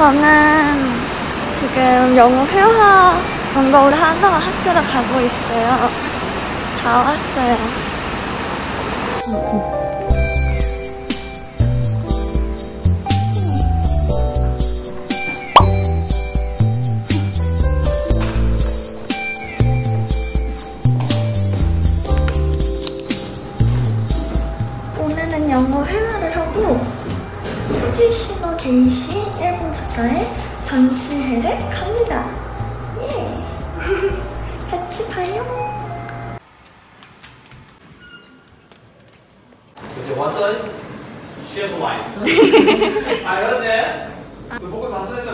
저는 지금 영어 회화 공부를 하러 학교를 가고 있어요. 다 왔어요. 오늘은 영어 회화를 하고 스테이시노 게이시 작가의 전시회를 갑니다. 예! 같이. 이제 쉐프 와인. 아, 그 보고 다 쓰니까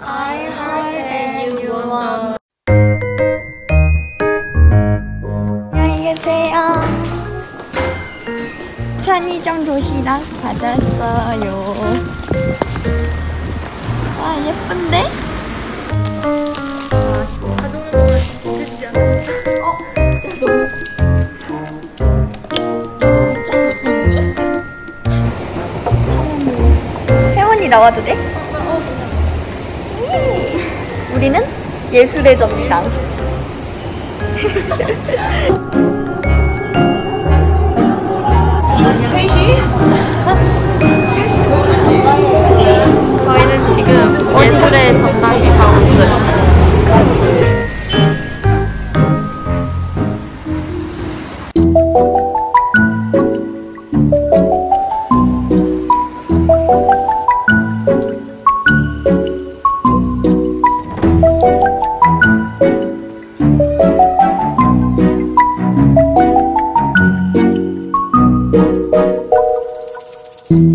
I heard and you want. 안녕히 계세요. 편의점 도시락 받았어요. 와 예쁜데? 혜원이 나와도 돼? 예. 우리는 예술의 전당.